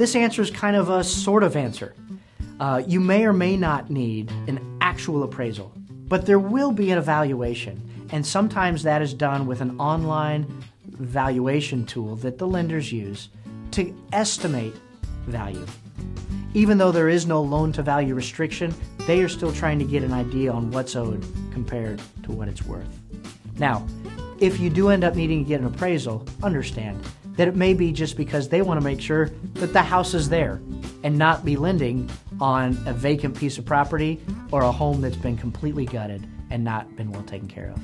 this answer is kind of a sort of answer. Uh, you may or may not need an actual appraisal, but there will be an evaluation, and sometimes that is done with an online valuation tool that the lenders use to estimate value. Even though there is no loan to value restriction, they are still trying to get an idea on what's owed compared to what it's worth. Now, if you do end up needing to get an appraisal, understand that it may be just because they want to make sure that the house is there and not be lending on a vacant piece of property or a home that's been completely gutted and not been well taken care of.